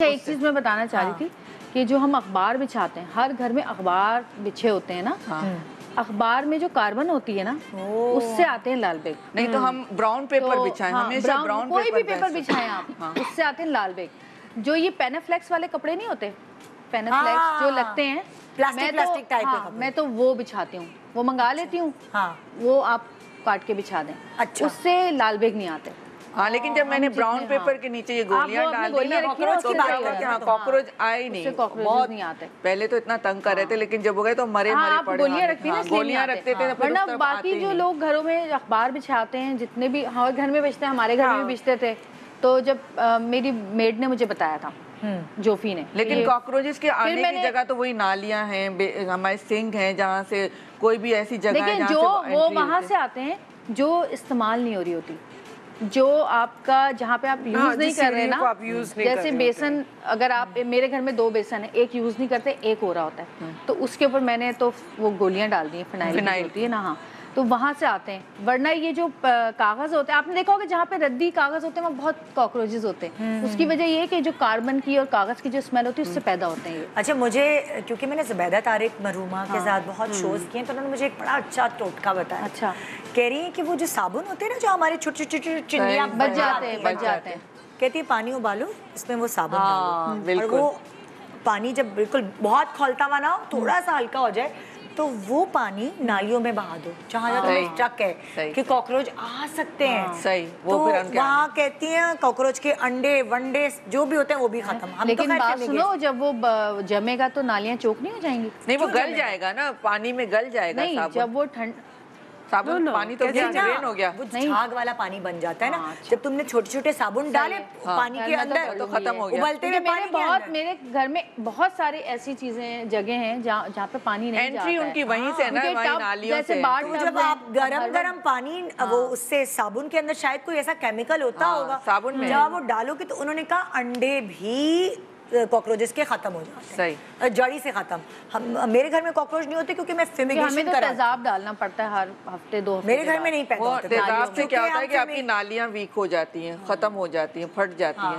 अच्छा, एक चीज़ मैं बताना चाह रही हाँ। थी कि जो हम अखबार बिछाते हैं हर घर में अखबार बिछे होते हैं ना? हाँ। अखबार में जो कार्बन होती है ना उससे आते हैं लाल बेग। नहीं तो हम ब्राउन पेपर तो, बिछाएँ हाँ, हमेशा ब्राउन- कोई भी पेपर बिछाएँ आप हाँ। उससे आते हैं लाल बेग। जो ये पेनाफ्लेक्स वाले कपड़े नहीं होते? पेनाफ्लेक्स। जो लगते हैं प्लास्टिक- मैं तो- प्लास्टिक टाइप हाँ, मैं तो वो बिछाती हूँ। वो मंगा लेती हूँ हाँ। वो आप काट के बिछा दें। अच्छा। उससे लाल बेग नहीं आते। हाँ लेकिन जब मैंने ब्राउन हाँ। पेपर के नीचे ये गोलियाँ डाल दी हाँ। कॉकरोच हाँ, आए नहीं। बहुत नहीं आते। पहले तो इतना तंग कर रहे थे लेकिन जब हो गए तो मरे हाँ, मरे पड़े गोलियाँ रखती हैं हाँ, ना, गोलियाँ रखते थे वरना बाकी जो लोग घरों में अखबार बिछाते हैं जितने भी हमारे घर में बेचते हैं हमारे घर में हाँ। बेचते थे तो जब मेरी मेड ने मुझे बताया था जोफी ने लेकिन कॉकरोचेस के आने की जगह तो वही नालियाँ हैं हमारे सिंक हैं जहाँ से कोई भी ऐसी जगह है लेकिन जो वो वहाँ से आते हैं जो इस्तेमाल नहीं हो रही होती। जो आपका जहाँ पे आप यूज़ हाँ, नहीं कर रहे ना आप use नहीं जैसे बेसन अगर आप मेरे घर में दो बेसन है एक यूज़ नहीं करते एक हो रहा होता है। तो उसके ऊपर मैंने तो वो गोलियाँ डाल दी हैं फिनाइल फिनाइल। होती है ना हाँ। तो वहाँ से आते हैं। वरना ये जो कागज़ होते हैं आपने देखा होगा जहाँ पे रद्दी कागज़ होते हैं वहाँ बहुत कॉकरोचेज होते हैं। उसकी वजह ये है कि जो कार्बन की और कागज़ की जो स्मेल होती है उससे पैदा होते हैं ये। अच्छा मुझे क्योंकि मैंने जुबैदा तारिक मरूमा हाँ। के साथ बहुत शोज़ किए तो उन्होंने मुझे एक बड़ा अच्छा टोटका बताया। अच्छा। कह रही है कि वो जो साबुन होते हैं ना जो हमारे छोटे छोटे छोटे चिड़िया बच जाते हैं बच जाते हैं। कहती है पानी उबालो इसमें वो साबुन हाँ, और। वो पानी जब बिल्कुल बहुत खौलता हुआ ना हो थोड़ा सा हल्का हो जाए तो वो पानी नालियों में बहा दो जहाँ जहाँ तुम्हें शक है कि कॉकरोच आ सकते हैं। सही, वो तो फिर वहाँ कहती हैं कॉकरोच के अंडे वंडे जो भी होते हैं वो भी खत्म। हम लेकिन तो बात सुनो जब वो जमेगा तो नालियाँ चोक नहीं हो जाएँगी? नहीं वो गल जाएगा ना पानी में गल जाएगा नहीं जब वो ठंड साबुन No, no, पानी तो क्या ड्रेन हो गया वो झाग वाला पानी बन जाता है ना हाँ, अच्छा। जब तुमने छोटे छोटे साबुन डाले हाँ। पानी के तो अंदर तो खत्म हो गया। उबलते हुए पानी मेरे बहुत मेरे घर में बहुत सारी ऐसी चीज़ें जगह हैं जहाँ जहाँ पे पानी नहीं एंट्री उनकी वहीं से ना वहीं नालियों से तो जब आप गरम गरम पानी वो उससे साबुन के अंदर शायद कोई ऐसा केमिकल होता हाँ, होगा साबुन में। जब वो डालोगे तो उन्होंने कहा अंडे भी कॉकरोचेस के खत्म हो जाते सही। हैं जड़ी से खत्म। हम मेरे घर में कॉकरोच नहीं होते क्योंकि मैं फेमिगेशन हमें तो करा तेजाब डालना पड़ता है हर हफ़्ते दो हफ़्ते मेरे घर में नहीं पैदा होते। तेजाब से क्या होता है कि आपकी नालियाँ वीक हो जाती हैं खत्म हो जाती हैं फट जाती हैं।